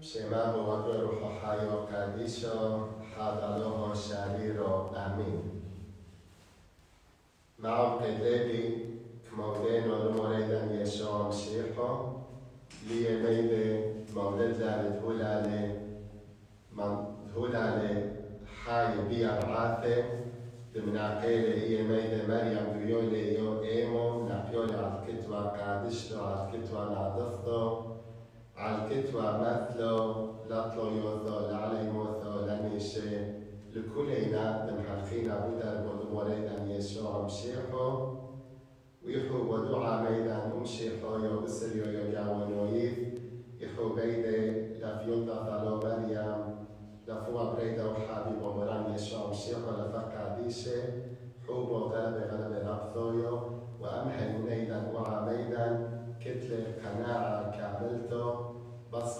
Ψημά που βατρό χαϊό καντήσω, χαταλόγο σαρίρο, αμήν. Μαου πεδρέπι, κμοδένο μορένταν γεσόν σύρχο, λίε μέιδε μορέτλα δούλαλε, δούλαλε χάι βία βάθε, Δημνακέλε ή εμέιδε μέρια βιόλε ή έμο, να πιόλε αρκετουα καντήσω, αρκετουα να δόθω, على الكتوى مثله لطلو يوثو لعلي موثو لميشي لكلنا دمحرخين بودا البودمورين أن يسوع مشيحو ويحو ودعا ميدا مشيحو يو بسريو يو جاونويف يحو بيدي لفيونتا ثالو مريم. لفوا بريدا وحبيب ومران يسوع مشيحو لفقا ديشي. حوبو غلبة غلبة ربثويو وأمحي منيدا وعا ميدا كتلة قناعة كاملته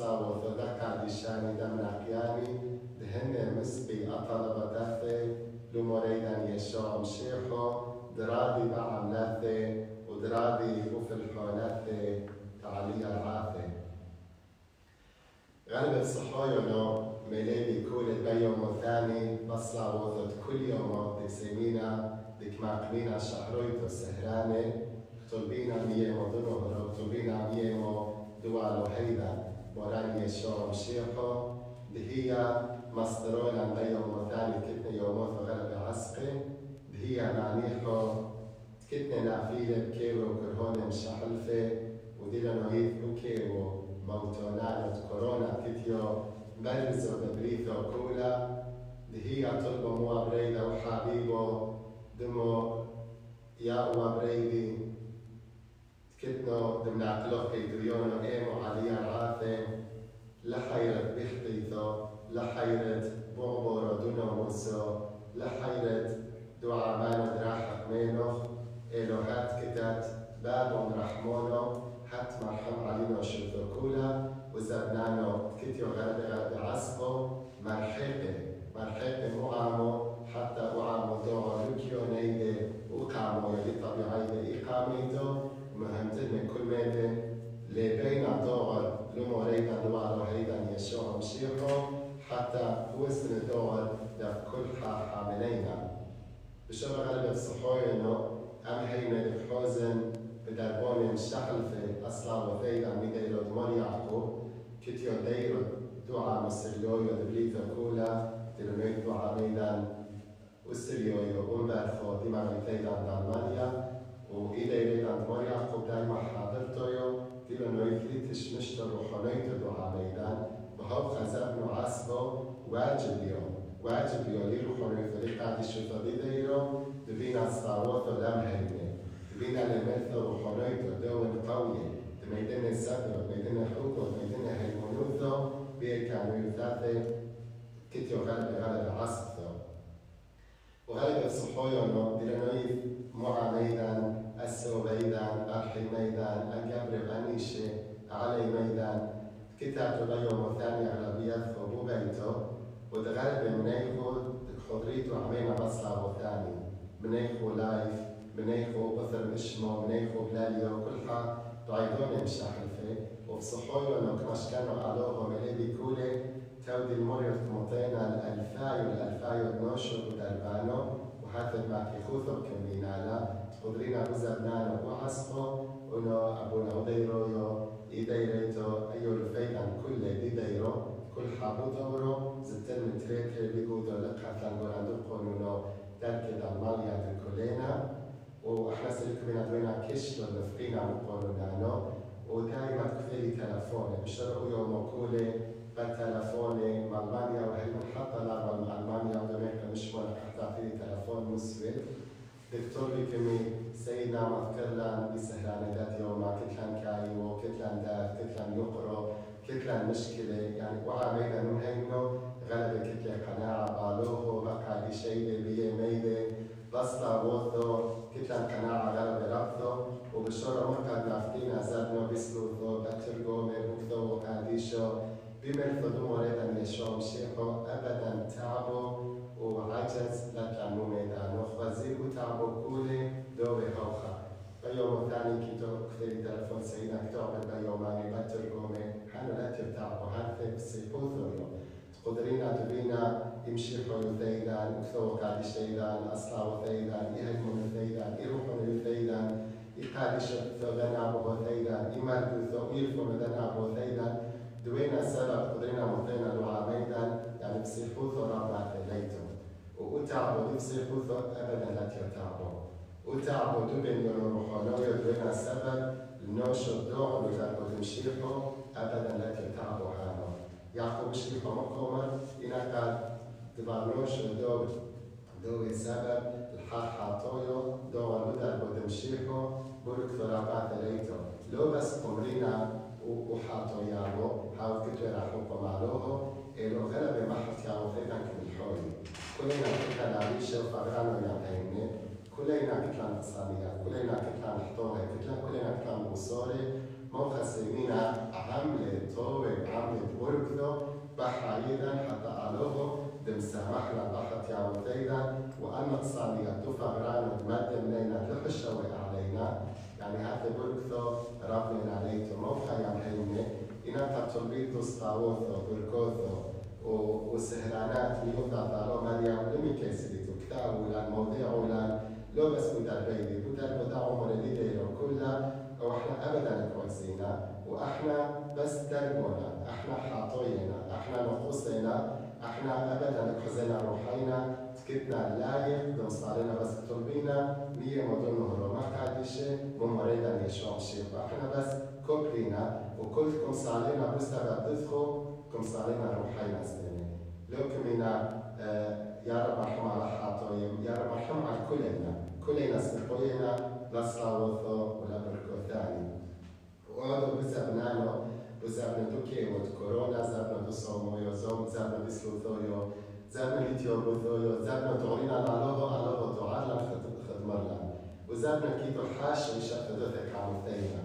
بصلة وثدقة لشاني دم نقياني دهن مسبي أطلب دثي لمريدا يشوع مشيحو درادي بعم لثي ودرادي وفل حولثي تعالي العاثي غلبة صحايونا مليبي كل بيوم وثاني بصلة وثد كل يوم دك سمينا دك ماقمينا شهرويتو سهراني طلبينا مية وضنه طلبينا مية ودوالو هيدا وران يشوع مشيحو دهي مصدرونا بيوم وثاني كتنا يوموت وغلب عسقي دهي معنيحو كتنا نعفيلة بكيو وكرهونة مشحلفة ودينا نهيث بكيو موتونا كورونا كتيو برزو ببريثو كولا دهي طلبو مو بريدا وحبيبو دمو يا وبريدي كتنو دم نعقلوه كي دريونو ايمو عليا العاثم لحيرت بحثيثو لحيرت بوبورو دونو موسو لحيرت دعا مانو دراحك مينوخ إلوهات كتات بابهم رحمونو حت مرحم علينا شلتو كولا وزرنانو كتيو غلبة غلبة عسقو مرحقة مرحقة مغامو حتى أعامو دعا لكيو نيدي وقامو يلي طبيعي إقاميتو مهمتن من كل مادة لبين الدور لموريدا دوار وحيدا يشوع مشيحو حتى هو سن الدور لف كل حاملينا بشرع غلبة الصحوية انه ام هينا الحوزن بدربون مشتحل في أصلا وفيدا ميديرو دمار يعقوب كتيو ديرو دعا مسريويو دبليتا كولا دلميك دعا ميدان وسريويو أمبرفو ديما ميتيدا دالمانيا أن تمر يعقوب دائما حاضرته ديما إنه مشتر وحنيته دعا ميدان وهو خزبنا عصبه واجب اليوم. واجب اليوم ليرو حنيته ليك قاعد يشوف دي ديرو دبينا الصاروت ولم هينة. دبينا لمثل وحنيته دون قوية دميدنا السبب دميدنا حقوق دميدنا هيمونوثو بيه كانوا يثاثي كتيو غلب غلب عصبه وغالبا الصحوية انه ديرانويف مع ميدان السو ميدان أرحي ميدان الجبر غنيشة علي ميدان. كتاب تغير وثاني أغلبيات فبو بيتو ودغالب منيخو حضريتو عمينا مصلع وثاني منيخو لايف منيخو بثر مشمو منيخو بلاليو كلها تعيدون مشاحلفة وبصحوية انه كماش كانوا علوهم اللي بيكولي تودي المريض مطينا الألفايو الألفايو دنوشو ودربانو مع كيخوثو كمينالا تقدرين بزبنانو وعصقو ونو أبونا وديرو يو إيديريتو أيو رفيدان كل دي ديرو كل حابو دورو زتن متريكي بيقودو لقا تلانقون عندقو نونو تركي دالماليا تنكولينا وإحنا سلكمنا دوينا كشلو دفقينا مقونو نانو ودائما تكفيلي تلفوني بشرقو يوم وكولي بالتلفوني مع ألمانيا وهي حتى لعبة مع ألمانيا وأمريكا مش ولا حتى في تلفون مسوي دكتور بكمي سيدنا مذكرلان بسهران ذات يوم كتلان كايو كتلان دار كتلان يقرو كتلان مشكلة يعني وعمينا من هينو غلبة كتلة قناعة بالوهو بقى بشيء بيه ميدة بصلا ووثو كتلان قناعة غلبة ربثو وبالشورة مقعد نافتينا زادنو بسلوثو بترقومي بوكثو وقاديشو بمن فدو مورد من شام شیخو ابدا تعب و عجز لتعمو میدان و خوزی و تعب و کول دو و یا تنی که تو کتری در فرسه این اکتاب به یامانی بطر گومه هنو نتیر تعب و هر تیب سیپوت رو یا تو قدری ایم شیخو رو دیدن اکتاب و قدیش دیدن اصلا و دیدن ای هکمون رو دیدن ای روحون رو دیدن ای قدیش رو دیدن ای مرگوز رو ای رفون رو دیدن ای مرگوز دیدن دوينا سبب قدرنا مثينا دعاء ميدان يعني بسيحوثو رابع ثليتو وتعبوا بسيحوثو ابدا لا ترتعبوا وتعبوا دبن يوم روحانو يدوينا سبب النوش الدوع وتعبوا تمشيحو ابدا لا ترتعبوا هانو يعقوب شريحو مقوما إنك تبعنوش دو دو السبب الحال حاطويو دو المدى وتمشيحو برك ثرابات ليتو لو بس قمرينا وحاطو يابو حاول كتير حقوق معلوه إلو غلب ما حط يابو خيطا كم الحولي كلنا كتلا نعيش وفرغانو يعطيني كلنا كتلا نتصانية كلنا كتلا نحطوها كتلا كلنا كتلا نبصوري مو خسيمينا عملة طوي عملة وركضو بحايدا حتى علوه دم سامحنا بحط يابو تيدا وأنا تصانية تفرغانو تمدم لنا تحشوي علينا. يعني هذا بركثو ربنا عليتو موقع يعني إنا تطلبيتو ستاوثو بركوثو وسهرانات ميوتا تارو مريم لمي كيسريتو كتاب ولا مواضيع ولا لو بس مدار بيدي مدار بدا عمر اللي كلها وأحنا ابدا كويسينا وأحنا بس دربنا أحنا حاطينا أحنا نقصنا أحنا ابدا حزنا روحينا سكتنا لايق دمصارنا بس طلبينا مية مدن ممريدا يشوع الشيخ إحنا بس كوبرينا وكلكم صالينا بسبب تدخل كم صالينا روحينا سنين لو كمينا يا رب ارحم على حاطويم يا رب ارحم على كلنا. كلنا سنقوينا لصلاوثو ولا بركو ثاني. وهذا بسبب نانو بسبب نتوكي وكورونا زبنا تصومو يوزوم زبنا بسلوثويو زبنا ليتيوبوثويو زبنا تعلينا على على تعالى خدمرنا وزبنا كيتو حاش يشفدوثك عمثينا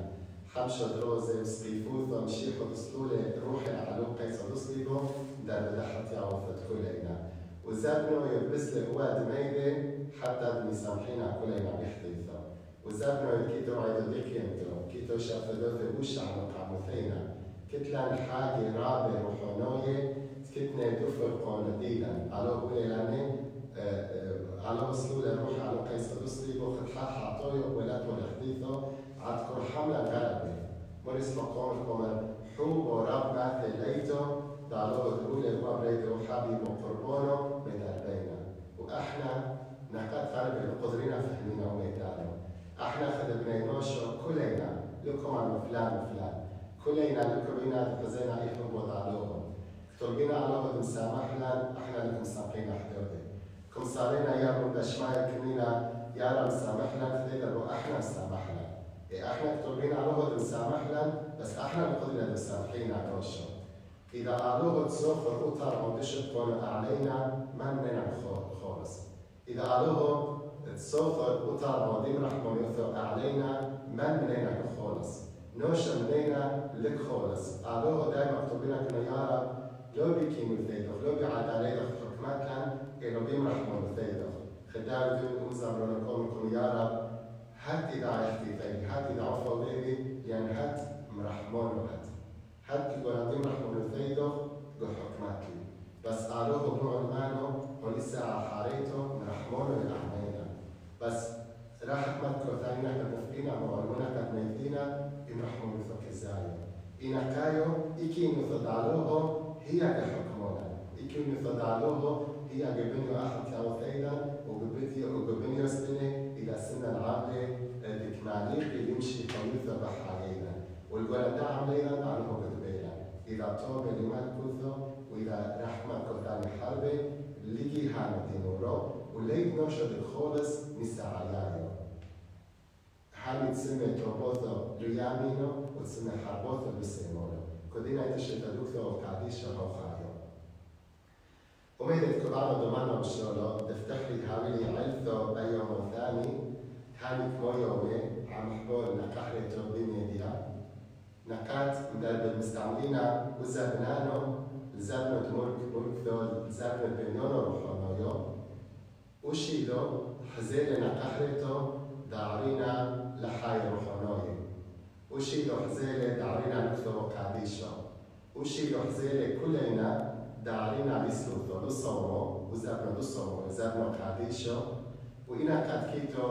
حمشة دروزة وسقيفوث ومشيخو بسلولة روحي على قيس ودسليبو در بدحت يعوثت كلنا وزبنا يلبس لي دميدة حتى بمسامحينا كلنا بيحتيثا وزبنا كيتو عيدو ديكيمتو كيتو شفدوث وش على قاموثينا كتلان حاجة رابع روحانوية كتنا دفر قاندينا على قولي لاني على مسلول روح على قيس بصري بوخد حال حاطوي ولاد ولحديثو عدكر حملة غلبة مرس مقام القمر حوب ورب بعث ليتو دعلو دقول هو بريدو حبيب وقربانو مدربينا وأحنا نقد غرب القدرين فهمينا وميتانو أحنا خدمنا نوشو كلنا لكم عن فلان وفلان. كلنا لكم بينا تفزينا ايهم وضعلوهم ترجينا على مسامحنا أحنا لكم سامحين حدودي كم صارينا يا رب اشمايا كمينا يا رب سامحنا تقدر أحنا سامحنا. إيه أحنا ترجينا على وقت مسامحنا بس أحنا بقدرنا مسامحين على وشه إذا قالوه تسوفر أطر وبشت علينا ما مننا خالص. إذا قالوه تسوفر أطر وديم رحمة يثر علينا مننا خالص نوش مننا لك خالص. قالوه دائما مكتوبين كنا يا رب لو بيكي مثيدخ لو بيعد عليك حكمات كان إنه بيم رحمه مثيدخ خدار دون أمزم رنكم كن يا رب هات إذا عشتي ثاني هات إذا عفوا بيبي يعني هات مرحمون وهات هات الولدين رحمه مثيدخ بحكماتي بس قالوه بنوع المانو ولسه حاريته مرحمون الأعمينا بس راح حكمتكو ثاني نحن مفقينا معلمونا كانت ميتينا إن رحمه مثل كزايو إن كايو إكي مثل هي كحكمونا إكي مثل هي جبنيو أحد ياو ثيدا وجبنيو إلى سنة العاملة بكماليك اللي يمشي طويلة بحالينا والولد ده عملينا علمه قدبينا إذا توب لمن كثو وإذا رحمة كثاني حربي لقي هانا دينورو وليك نوشد الخولص مساعيايو هاني تسمى توبوثو ليامينو وتسمى حربوثو بسيمونو كودينا يتشتدوثو وقعديشة روخايو وميدت كبارة دومانا بشولو تفتح لي هاويلي عيلثو أيوم ثاني هاني كمويومي عم حبول نكحري توبيني ديها نقاط مدرب المستعملين وزبنانو. زبنو تمرك مرك ذول زبنو بينونو روحانيو وشيدو حزيلنا قحرتو دارينا لحاي روحانيو وشيدو حزيلة دارينا نكتو قاديشو وشي يحزيلي كلنا Darina Listo do Somo, Uzabra do Somo, Zabra Kadisho, و این قد که تو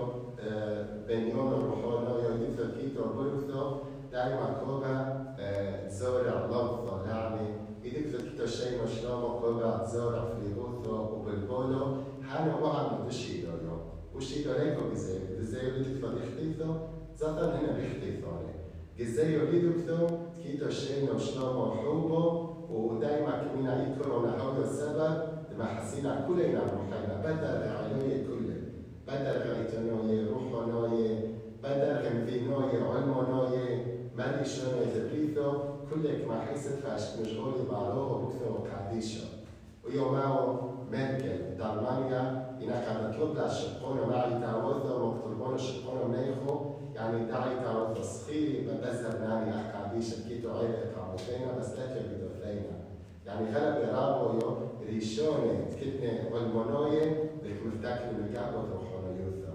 بنیان روحانا یا این تو برفتو در مکوب زور الله طالعنی ایدی فکری تو شی مشنا مکوب زور فریغوت و بلبولو هر نوع هم دو شی دارو و شی که گزه گزه ایدی تو ریختی تو زدن هنه ریختی تانه گزه ایدی تو که شی مشنا محوبو ودائما كمينا يكرو نحو السبب لما حسينا كلنا روحنا بدل علوية كله بدل غيتنوية روحانوية بدل غمفينوية علمانوية مالي شنو تبريثو كلك ما حيث فاش مشغول بعروه بكثر قاديشة ويوماو ميركل دالمانيا إنا كانت تطلب الشقونة معي تعوذة وقتلبون الشقونة منيخو يعني داعي تعوذة صخيري ببزر ناني أحكاديشة كيتو عيبة تعوذينا بس لا فلينا يعني غلب يرابو يو ريشوني كتنة والمونوية لك مفتاكر ملقابو روحونا يوثا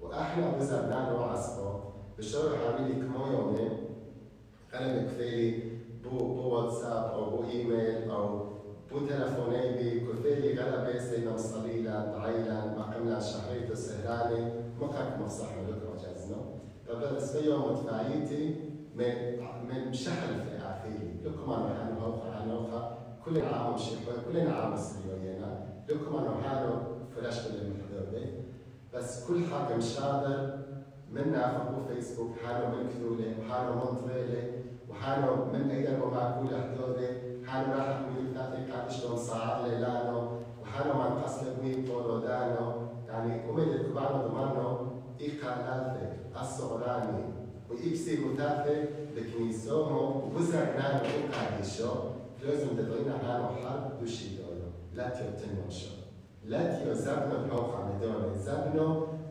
وإحنا بزر نانو عصبو بشرح عميلي كمو يومين غلب كفيلي بو بو واتساب أو بو إيميل أو بو تلفوني بي كفيلي غلب سينا مصليلا عيلا ما قمنا شهرية سهراني مقاك مصحنا لكم جازنا في يوم مدفعيتي من من شهر في عفيلي لكم أنا هنوخا هنوخا كل عام شيخ كل عام سريوينا لكم أنا هذا فلاش بالمحضر بس كل حاجة مشاهدة منا فبو فيسبوك حانو من كثولة وحانو من طويلة وحانو من أيضا ومعقولة حدودة حانو راح ميل ثلاثة قاعد يشتغل صعب ليلانو وحانو من قصل ميل طولو دانو يعني أمي كبارنا ضمانو إيقالاتي الصغراني. و یک X mutare l'ecchinissomo usernano un cadiscio, لازم تدعين على آخر دو شي دارو لا تيوتن وشا لا تيو زبنا بحو خمداني زبنا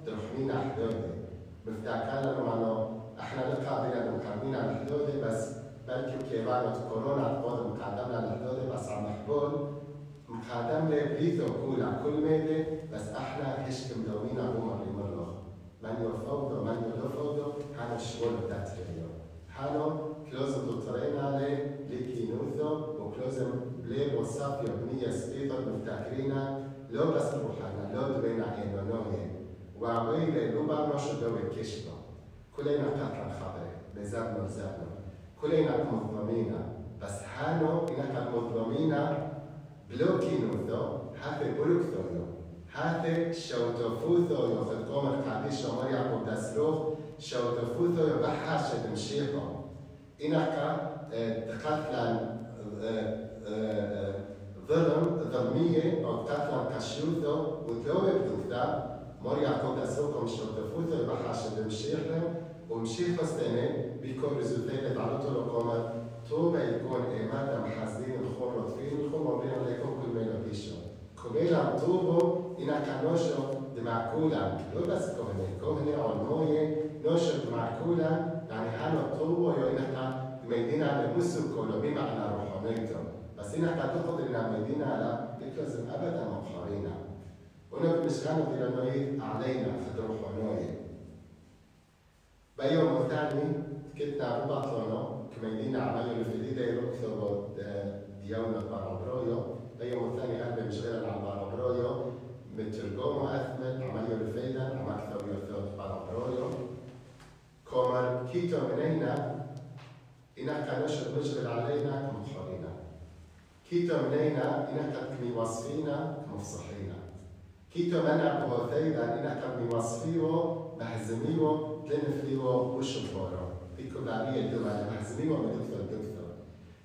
درحمين أحداده رو معنا احنا لقابلنا مقدمين على الحدود بس بلکه که بعد كورونا تقعد مقدمنا على الحدود بس هم نحبول مقدم و كولا كل میده. بس احنا هش مداومين مانه بمرلوخ من يفوضو من يلفوضو حانا الشغل بتاتريو حانو كلوزم دكتورين عليه ليكي نوثو وكلوزم بلير وصافيو بنية سبيطر مفتاكرينا لو بس روحانا لو دوينا عينونوية وعويلة لوبا نشر دوي كشبة كلنا قطع خبري لزابنا لزابنا كلنا مظلمين بس حانو إنك مظلمين بلوكينو ثو هاثي بلوك ثو شوتوفوثو يو خد قومر قاديش عمر يعقوب دسلوخ شوتوفوثو يو بحاشة مشيخو إنك تقتلا ظلم ظلمية أو قتلا كشيوثو وتلوي بدوثا مر يعقوب أسوكم شوتفوث بحاشة بمشيخهم ومشيخ فستاني بيكون رزوتين تعرضوا لقومة توبة يكون إيمانا محزين الخور رطفين الخور مبين عليكم كبيلا توبو إنا كانوشو دمعكولا لو بس كهنة كهنة علموية نوشو دمعكولا يعني حالو توبو يو إنا ميدينا على مسو كولو بمعنى روحانيتو بس إنا تاخد إنا ميدينا على بيكلزم أبدا مقارينا ونبقى نسخانه إلى المريض علينا في الروحانية بيوم الثاني كتنا أبو بطلنا كميدينا عملوا في الإيدة يركضوا ديونا بارابرويو بيوم الثاني قلبي مشغلا على بارابرويو عملوا الفيدا عم أكثر يثوت بارابرويو كومر كيتو منينا إنك نشر مشغل علينا كمخارينا كيتو منينا إنك كميوصفينا كمفصحينا كيتو منع بوثيدا إنك بوصفيو محزميو تلنفليو وشبورو بيكو بابية الدول محزميو مدكتور دكتور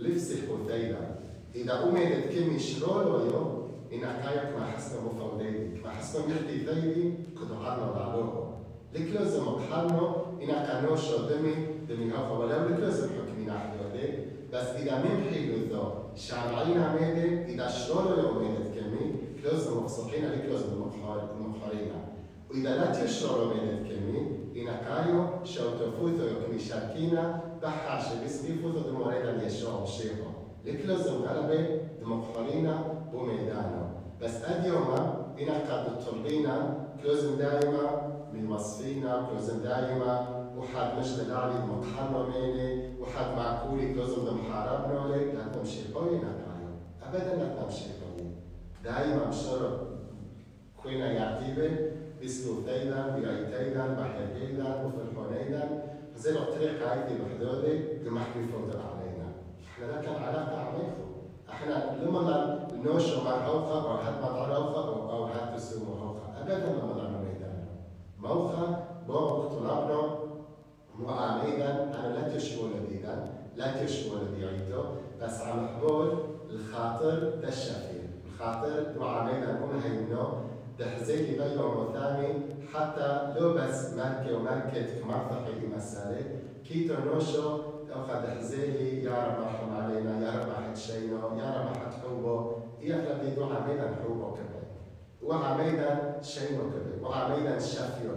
لفسح وثيلا إذا أمدت كمي شرولو يو إن أكايك ما حسنا مفاوديك ما حسنا ميحتي ثيلي كدو عنا بعلوه لك لازم أبحرنا إن أكانوشو دمي دمي هفا. ولو لك لازم حكمين أحيودي بس إذا من حيلو ذو شامعين عميدة إذا شلون يومين تكمي كلوز مفسقين لكلوز المقهرين وإذا لا تشرب من تكمي إن كايو شو تفوتو يكمي شاكينا بحا شبسكي فوتو دموريدا يشوع شيخو لكلوز مغلبة دمقهرين بميدانو بس أديوما إن قد تطلقينا كلوز دائما من وصفينا كلوز دائما وحد مش دلالي مطحنة ميني وحد معكولي كلوزم محاربنا لك لا تمشي قوي نكايو أبدا لا تمشي قوي دائما مشرب كوينا يعتيبه. بيسلو ثيدا بيعي ثيدا بحر ثيدا وفرحون ثيدا زي الطريق عايدي بحدودي دمحكي فوضى علينا إحنا لا كان علاقة عميقه إحنا لما نوشو مع هوخة أو حد ما تعرفها أو حد تسومو هوخة ابدا لما نعمل ميدان موخة بوعو طلابنا وعميدا أنا لا تشمو لدينا لا تشمو لديعيتو بس عم حمول الخاطر ده الشفير الخاطر وعميدا أم هينو تحزيلي بيوم وثاني حتى لو بس ماركة وماركة كمرثقي مسألة كيتو نوشو أخذ حزيلي يا رب رحم علينا يا رب حد شينو يا رب حد حوبو يحلى بيدو عميدا حوبو كبير وعميدا شينو كبير وعميدا شافيو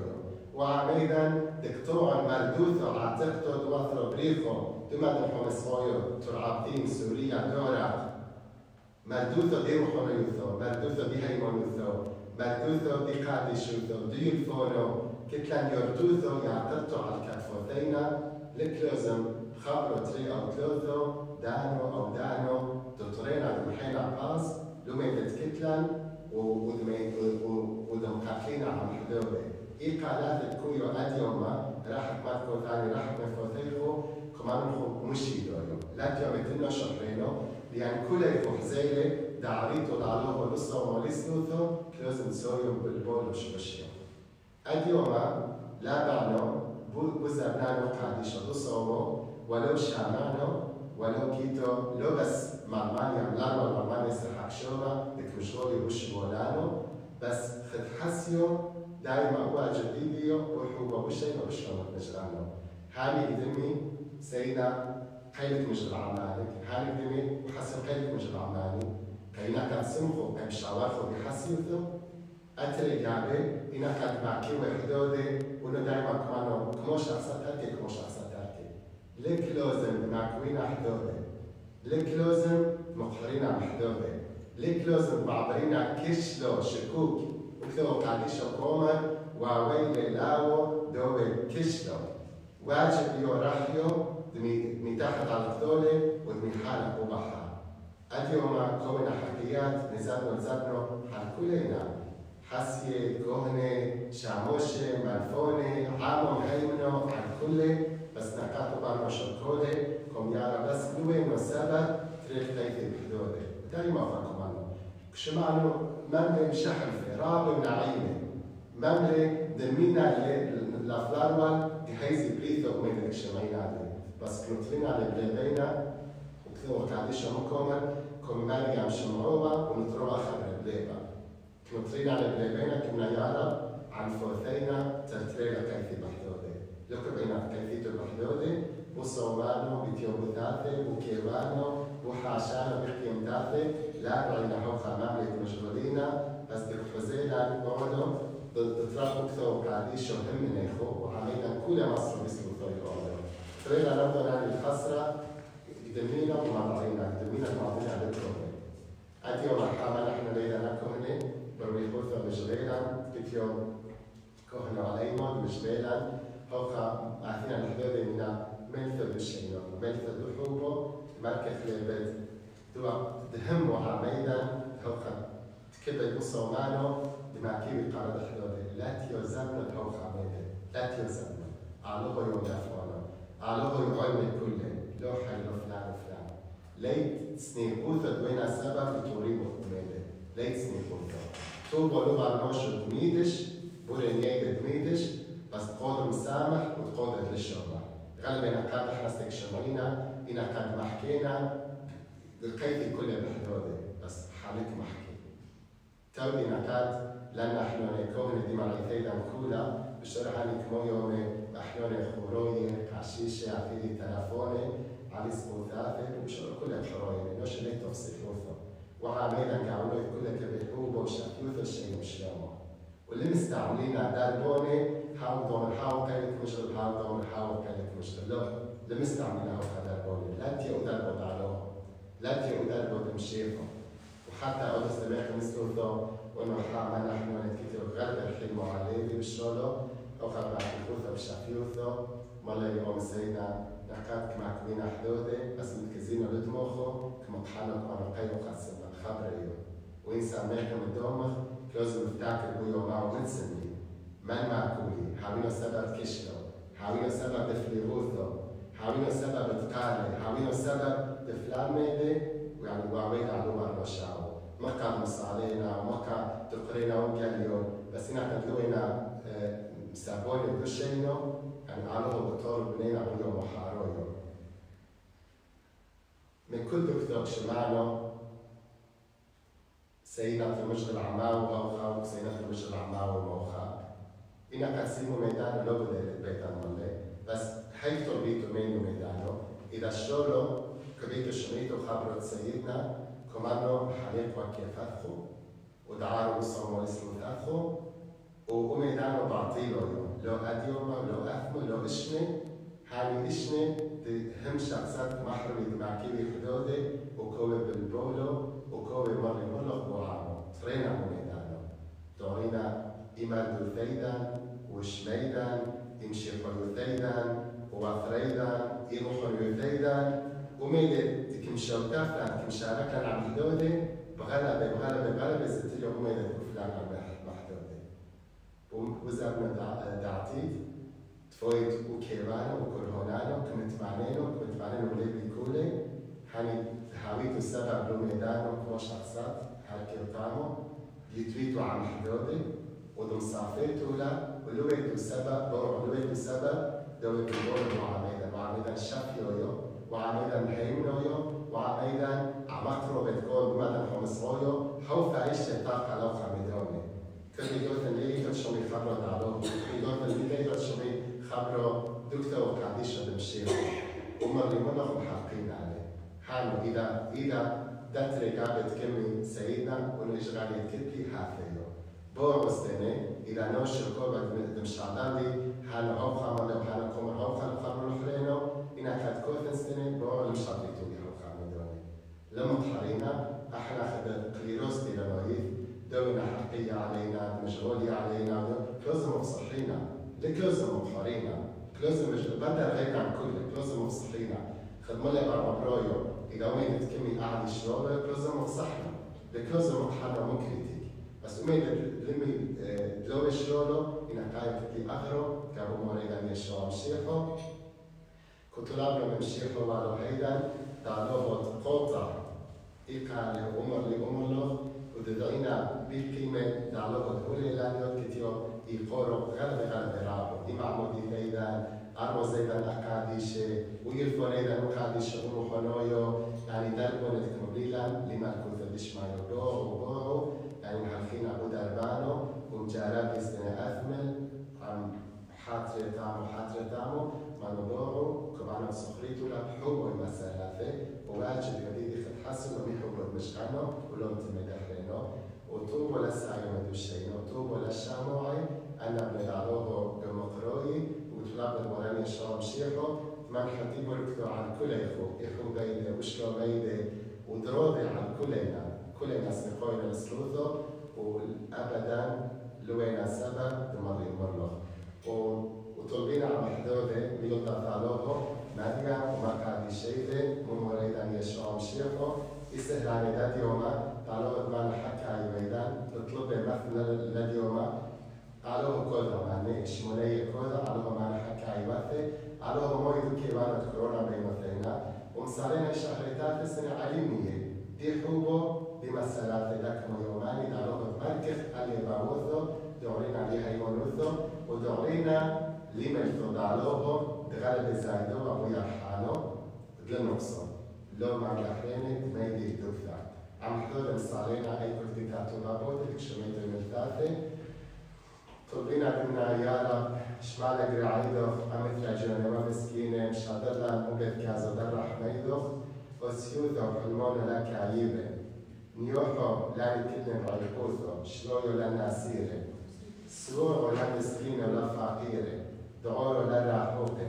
وعميدا دكتور مردوثو عتقتو دوثرو بريخو دما دمحو مسمويو ترعبتين سوريا دورا مردوثو دي محونيوثو مردوثو دي هيمونيوثو مردوثو دي قادشوثو دي الفونو كتلان يردوثو يعتقتو على الكفوتينا لكلوزم خبرو تري أو كلوثو دانو أو دانو دكتورين عدم حين عباس لومين تتكتلان ودم قاتلين عم حدوبه إيقالات الكويو أديوما راح ماتكو ثاني راح مفوتيخو كمان مشي دويو لا تيوم تنو شهرينو لأن كل يفوح زيلة دعريتو دعلوه نصو ولسنوثو كلوزن سويو بالبول وشبشيو أديوما لا بعنو بوزرنانو قاديشو تصومو ولو شامانو ولو كيتو لو بس مالمانيا ملانو مالمانيا سرحك شوما دك مشغولي وش بولانو بس خد حسيو دائما هو جديديو وحوبة وشيء ما بشرب نجرانو هاني قدمي سيدا قيلك مجرى عمالك هاني قدمي وحسن قيلك مجرى كينا كان سمخو كم شعوارخو بحسيوثو أتري قابي إنا كانت معكي وحدودي ونو دائما كمانو كموش تركي كموش تركي لك لوزن معكوين حدودي لك لوزن مقهرين حدودي لك لوزن بعبرين كشلو شكوك وكتبوا قاديشو كوما وويل لاو دوي كشلو واجب يو راحيو دمي تحت على الثولة ودمي حالة وبحر كومنا حكيات نزبنو نزبنو حال كلنا حسية كهنة شاموشة ملفونة عامو هيمنو عن كل بس نقاطو بانو شركولة كم يارا بس نوين وسبب تريخ تيتي بحدودة دايما فاكم عنه كشمعنو مملي شحن في راب ونعيمة مملي دمينا لفلاروال هيزي بريثو وين الشمعين عليه بس كنتلين على بلادينا وكذا وقعديش مكومر كم مريم شمعوبة ونطروها خبر بليبا كنتلين على بلادينا كنا يارا عن فوثينا ترتريلا كيفي بحدودي لكم بينا كيفية البحدودي وصومانو بتيوبوتاتي وكيوانو وحاشانو بحكيمتاتي لا بعينا حوخا مملك مشغولينا بس بحزينا بعدو تترقوا كثو قاعديشو هم من اخو وعمينا كل مصر باسم الطريق طريقة نبدو نعني الخسرة قدمينا ومعطينا قدمينا ومعطينا بالكوهنة أتيو مرحبا نحن ليلة كهنة. بروي خوثة مشغيلا كتيو كهنة علينا مشغيلا هوخا أعطينا الحدود من ملثة بالشينا وملثة بالحوبو مركز لبيت دوا دهم وعميدا هوخا تكبد مصومانو دماكي بقارة حدودة لا تيوزمنا هوخا عميدا. لا تيوزمنا. علوه يوم يفوانا علوه يعلم كله. حي لو فلان وفلان ليت سنيبوثا دوينا سبب لتوريبو حميدا ليت سنيبوثا توبو لغة نوشو دميدش بورينيجا دميدش بس تقودر مسامح وتقودر للشغل غالبا كانت إحنا استكشمينا إنا كانت محكينا لقيت كل بحدودي بس حالك محكي تودي نكات لأن إحنا نكون دي معيثي كولا بشرحاني كمو يومي إحنا خوروي عشيشة عفيدي تلفوني على اسمه ثافر وشو كل حرايم نوش اللي تفصيل وثا وعاملا كعولو كل كبيحوبة وشافيوثا الشيء مش ياما واللي مستعملين داربوني حاول دون حاول كانت مشغل حاول دون حاول كانت مشغل لا اللي مستعملين هاو داربوني لا تي وداربو دعلوها لا تي وداربو تمشيهم وحتى أود استمعك مثل وإنه حاما نحن نتكتب غدا الحلم عليه بالشولو أو خبرات الخوثة بشافيوثو مالا يوم سينا نقاد كما كوينا حدودة بس متكزينا لدموخو كما طحانا كما نقيو قاسم خبر إيو. وين سامعكم الدومخ كلوز مفتاكر بويو معو منسني من معكولي حاوينو سبب كشلو حاوينو سبب دفليغوثو حاوينو سبب تقالي حاوينو سبب دفلان ميدي. ويعني على لغة الرشاو ما كان مصالينا وما كان تقرينا وقاليو. بس هنا كنتلوينا مسابوني بشينو يعني علوه بطور بنين عبيو محارويو من كل دكتور شمعنا سيدنا المشغل عماو وغوخا سيدنا المشغل عماو وغوخا إنا قسيمو ميدان لو بدأ بيتان مالي بس حيث بيتو مينو ميدانو إذا شولو كبيتو شميتو خبرت سيدنا كمانو حريق وكيفتخو ودعارو صمو اسمو تاخو وميدانو بعطيلو لو أديوما لو أثمو لو إشني هاني إشني هم شخصات محرمي دماكيبي خدودي وكوي بالبولو وكوي مري ملق وعامو ترينا ميدانو دورينا إيمان دو ثيدان وشميدان إمشي خلو ثيدان وثريدان إيمو خلو ثيدان وميدة تكمشو تافلان كمشاركا عم خدودي بغلبة بغلبة بغلبة ستلي وميدة تكفلان عم وزابنا دعتيت تفويت وكيرانو وكرهونانو كنت معنينو كنت معنينو وليبي كولي حاني هاويتو السبب لو ميدانو كما شخصات هالكي وطامو يتويتو عن حدودي ودم صافيتو لا ولويتو السبب بروح لويتو السبب دويتو دور وعميدا وعميدا شافيويو وعميدا حيمنويو وعميدا عمترو بتكون بمدى حمصويو حوفا عيش الطاقة لو خميدوني كل يوثن ليه تشومي خبرة دعلو يوثن ليه تشومي خبرة دكتور وقعديش دمشير ومر لي منخ محققين عليه حانو إذا إذا دتري قابت كمي سيدنا ونشغال يتكتلي حافيو بو مستني إذا نوش الكوبا دمشعدالي حانو هوخا مدو حانو كومر هوخا الخبر الحرينو إنا كات كوثن سنة بو بي هوخا مدوني لما تحرينا أحنا خد قليروس دي دونا حقية علينا مشغولية علينا كلوزم مصحينا لكلوزم مبحرينا كلوزم مش بدل غير عن كل كلوزم مصحينا خدمة لي برا برايو إذا وين تكمي قاعد الشغل كلوزم مصحنا لكلوزم مبحرنا مكريتيك بس أمي لمي لو الشغل إن قاعد تكي أغرو كأبو مريدا يشوى مشيخو كنت لابنا من مشيخو وعلو هيدا دعلوه قوطع إيقا لأمر لأمر ودعينا بالكلمة دعلوه دولي لانيوت كتيو يقولوا غلب غلب رابو إما عمودي ليدا أرو زيدا أكاديشة ويلفو ليدا أكاديشة وروحونويو يعني دربون التمبليلا لما كنت ديش ما يبروه وبوعو يعني محلخين أبو دربانو ومجارب يستنى أثمل عم حاترة تامو حاترة تامو ما نبوعو كبعنا سخريتو لبحو المسالة وواجب يديدي خد حسن وميحو مشغانو ولوم تمدحرينو وطوب ولا سعي مدوشين وطوب ولا الشاموعي أنا بندعوه بمقروي وطلاب المراني الشام شيخو من حتيب ركتو عن كل إخو. إخو بيدي وشلو بيدي ودرودي عن كلنا كلنا سنقوينا السلوثو وأبدا لوينا سبب دمري مرلو. وطلبين عن حدودي ميلتا ثالوهو مديا وما قاعد شيء ممريدا يشام شيخو يسهل ذات يوما تعالوا ما حكى ميدان تطلب مثلا اليوم علوه شمولية كودا علوه ما حكى يوثي علوه ما يدوكي وانا كورونا بين مثلنا ومصارينا شهرتات السنة علمية دي حوبو بمسألة لكم يوماني دعوه مركز اللي باوثو دورينا عليها يونوثو ودورينا لمن تضعلوه دغالب زايدو أبو يرحانو دلنقصو لو مع الأحرين ما يدي الدفع عم حضور مصارينا أي كنت كاتو بابوتك شميت الملتافة طلبين عنا يا شمعنا قراعيدخ أمت لجانبة مسكينة مش هدرنا مقد كازا درة حميدخ وسيوثا وحلمونا لك عيبة نيوحو لاني كلن وعيقوثو شلويو لنا سيرة سلوعو لا مسكينة ولا فقيرة دعورو لا راحوكة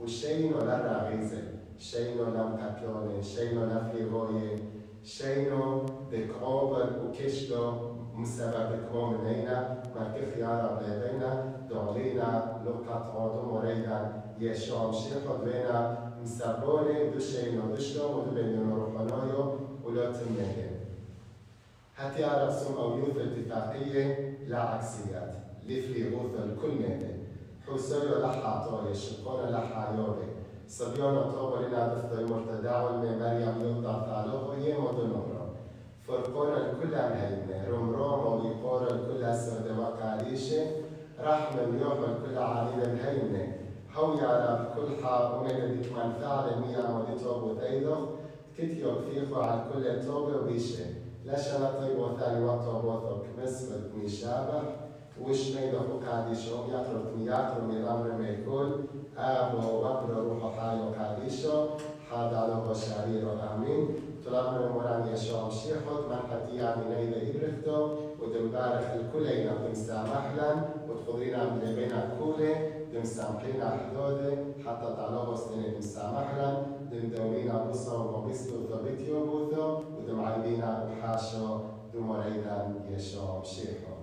وشينو لا راعيزة شينو لا مكاكيونة شينو لا فليغوية شينو دك أوبر وكشلو مسبب كومنينا مركف يارا بينا دولينا لقات عودو مريدا يشام شيخ بينا مسبوني دوشينو دوشلو ودبينو روحانايو ولا تمنيه حتى رسم أو يوث اتفاقية لا عكسيات لفلي غوث الكل ميدة حسيو لحا طوية شقونا لحا يوبي صبيونا طوبة لنا دفتر مرتدع والمي مريم يوضع ثالوه يمو فرقونا الكل مهيمة روم روم ويقورا الكل أسر دمقاليشة رحمة يوم الكل عالينا مهيمة هو يعرف كل حا ومن ديك من فعل ميا ودي توبو تيدو كتيوك فيخو على الكل توبة وبيشه لشنا طيب وثاني وطوب وثوك مسمد مشابه وش ميدا فوق هذه شو ياترو تنياترو من الأمر ميكول آبو وابر روح حالو قاديشو حاد على بشارير آمين تلامر مران يشوع شيخوت من حتيا من أيضا إبرختو ودمبارخ الكلينا دمسامحلا وتخضرينا من بين الكولة دمسامحينا حدودة حتى تعلو سنين دمسامحلا دمدومينا بصا ومبسلو ثبتيو بوثو ودمعيبينا وحاشو دمرينا يشوع شيخوت